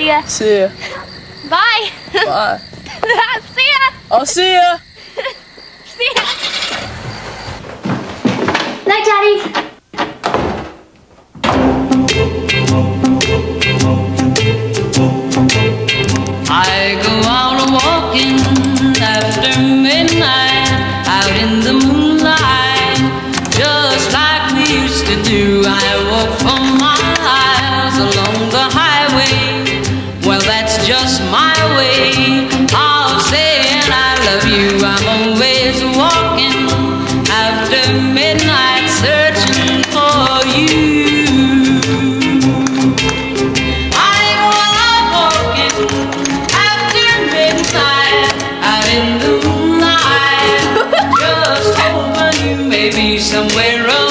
See ya. See ya. Bye. Bye. see ya. I'll see ya. see ya. Night, Daddy. I go out walking after midnight, out in the moonlight, just like we used to do. I walk for miles along the highway just my way of saying I love you. I'm always walking after midnight searching for you. I'm walking after midnight out in the just hoping you may be somewhere.